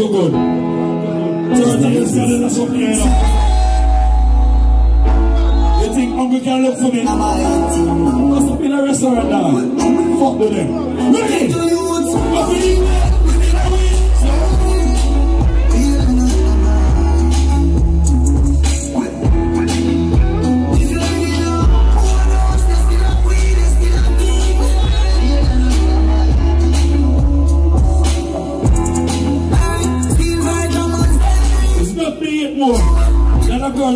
Portugal. Church. You think hungry can look for me? to up in a restaurant now. Fuck with them. Ready? Go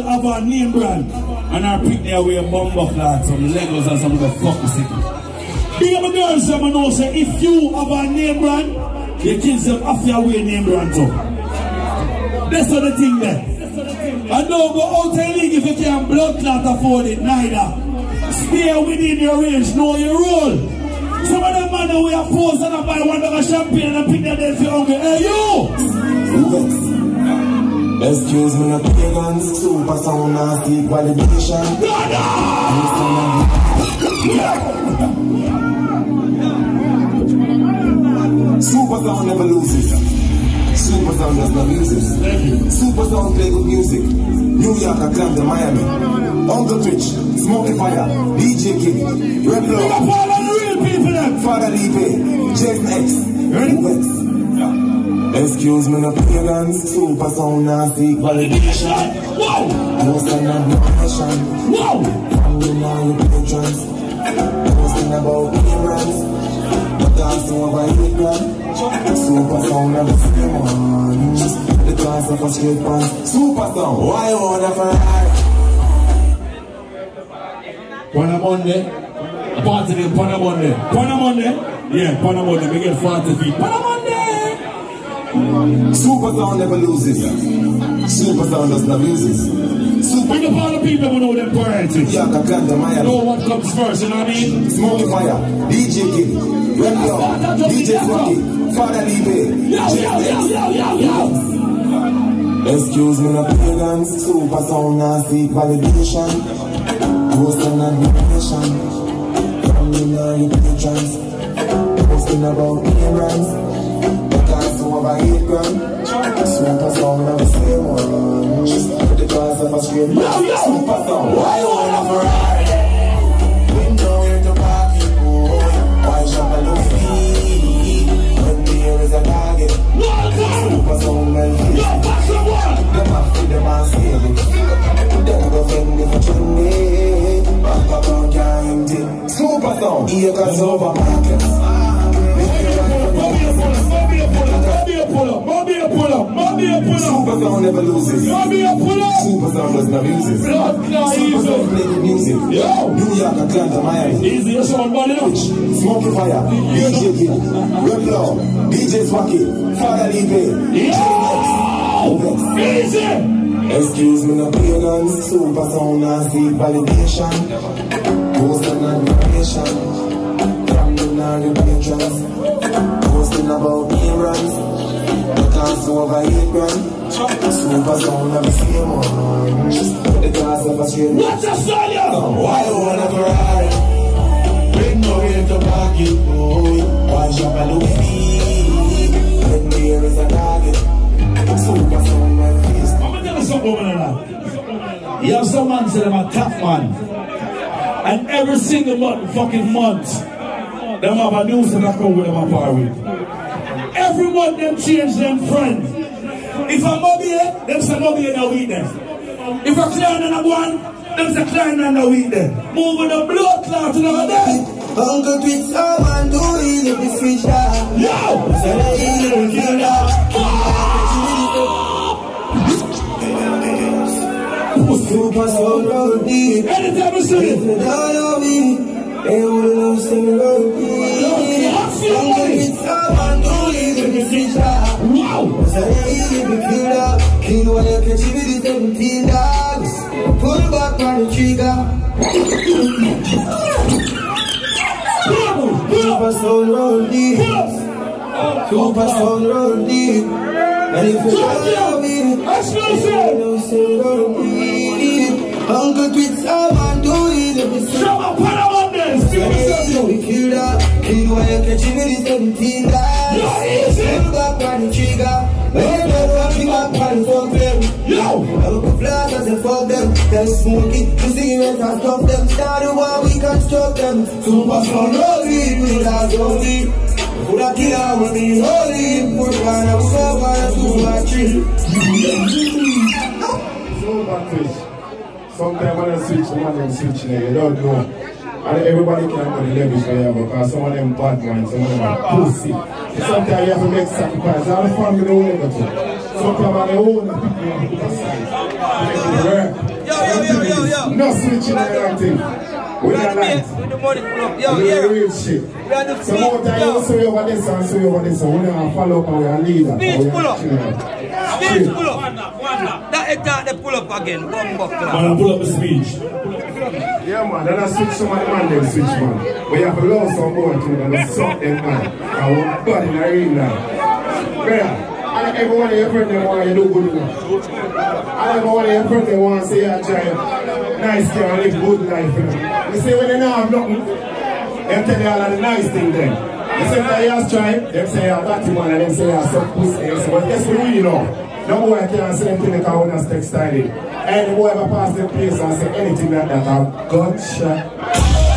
that a girl have a name brand and her pick their way a bumbo cloth, some Legos and some of the fucking city. Big up a girl, so I know say if you have a name brand, your kids have half your way name brand too. That's the thing there. And don't go out and league if you can't blood clot afford it, neither. Stay within your range, know your role. Some of them man we are forced and buy one bag of champagne and I pick their dead for hungry. Hey you! Excuse me, not pagans, super sound nasty validation. Super sound never loses. Super sound does not loses. Super sound play good music. New York, Atlanta, Miami. Uncle Twitch, Smoky Fire, DJ Kid, Red people, Father Lipe, Jeff X, Ready? Excuse me, no pagans, super sound nasty validation. Wow! No sign of nation. Wow! From the now patrons. Posting about immigrants. But also over immigrant. Super sound of the same one. The class of a straight pants. Super sound, why you wanna Ferrari? Pana Monday. A party in Pana Monday. Pana Monday? Yeah, Pana Monday. We get 40 feet. Pana Monday! Super sound never loses. Super sound does not loses. Super. Bring up all the people who know them priorities. Yeah, Kakanda, Maya. Know what comes first, you know what I mean? Smoky Fire, DJ Kid, Red Law, DJ Rocky, Father Libe, Yo, yo, yo, yo, yo, yo. Excuse me, no pagans, super sound nasty validation. Ghost and admiration. From the nine patrons. Posting about Iran's over eight grand. Super song, never same one. Put the cars of a straight Super song, why you want a Ferrari? Window in the parking, boy. Why shop a Louis When there is a target. Super song, Memphis. Them after them are sailing. Them go fend me for trendy. Back up on can't Super song, here comes over markets. Pull up, Bobby a pull up, Bobby a pull up. Super sound never loses. Bobby a pull up. Super sound does not loses. Blood clot Super sound play the music. Yo. New York, Atlanta, Miami. Easy, you somebody else. Smoky Fire, DJ Kid, Red Law, DJ Swacky, Father Lipe, Yo. Easy. Excuse me, no pagans, super sound nasty validation. Ghost and admiration. From the Nile patrons. Posting about Iran's cost over grand. Super sound of the same one. The cost of a straight. What's a? Why you want a Ferrari? Bring no way to park you, boy. Why shop a Louis V? When there is a target. Super sound of the face. I'm gonna tell you something, woman, and You have some man say them a top man. And every single month, fucking month, them have a news that come with them a party. Every month them change them friends. If I'm Mobile, eh, them say Mobile no weakness. If a clan and a one, them say clan and a weakness. Moving the blood clot in our day. Uncle oh man, do it if it's free shot. Yo! So they eat it and kill Super soul road deep. Anytime I see it. You don't know me, they will lose the road deep. Kill one, you catch me the 17 dogs. Pull back on the trigger. Super soul roll deep. Super soul roll deep. And if you don't me, you know say roll deep. Uncle Twix, I'm on doing it. Show up, put on this. Kill that. Kill one, you catch me the 17 dogs. You're easy. Pull back on the trigger. When you don't want to back and fuck them. Yo! I look a flag and say fuck them. Tell Smokey to cigarettes and stop them. Start the war, we construct them. Super strong, holy, we last holy. Put a killer when me holy. Put one of seven, two or three. Silver fish. Sometimes when I switch, the man them switch there, you don't know. And everybody can go the levels where you have because some of them bad man, some of them are pussy. Sometimes you have to make sacrifice. All the family don't let go to. Sometimes on their own, the people have to put aside. Make it work. Yo, yo, yo, yo, yo. No switching and everything. We We are are the light. best with the money pull up. Yo, We are yeah. real shit. We are the Some more time you yo. say over this and say over this, so we don't follow up and we are leader. Speech pull up. chilling. Speech pull up. That is that they pull up again. Bumbo Man. I pull up the speech. Yeah, man, then I switch some of the man, then switch, man. We have to love some boy too, and I suck them, man. I want body in the arena. Brother, and everyone in your friend, they want you do good enough. And everyone in your friend, they want to say you try nice and live good life, you know. You see, when they don't have nothing, they tell you all of the nice thing then. You say that you have tried, they say you're batty man, and they say you're some pussy. Say, well, guess what we know? No boy can't say anything because we don't text styling. And the boy ever pass the place and say anything like that, I'm gunshot.